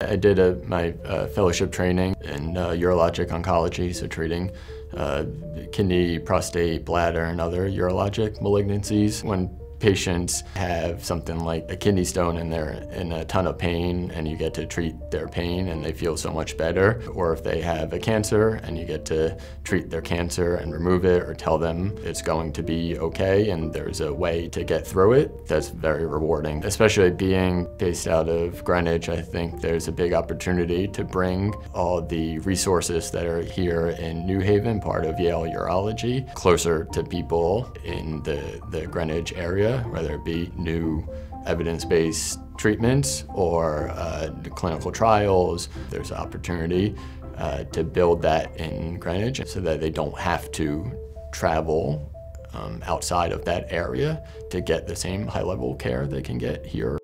I did a, my uh, fellowship training in uh, urologic oncology, so treating uh, kidney, prostate, bladder, and other urologic malignancies. When patients have something like a kidney stone and they're in a ton of pain and you get to treat their pain and they feel so much better. Or if they have a cancer and you get to treat their cancer and remove it or tell them it's going to be okay and there's a way to get through it, that's very rewarding. Especially being based out of Greenwich, I think there's a big opportunity to bring all the resources that are here in New Haven, part of Yale Urology, closer to people in the, the Greenwich area area, whether it be new evidence-based treatments or uh, clinical trials. There's opportunity uh, to build that in Greenwich so that they don't have to travel um, outside of that area to get the same high-level care they can get here.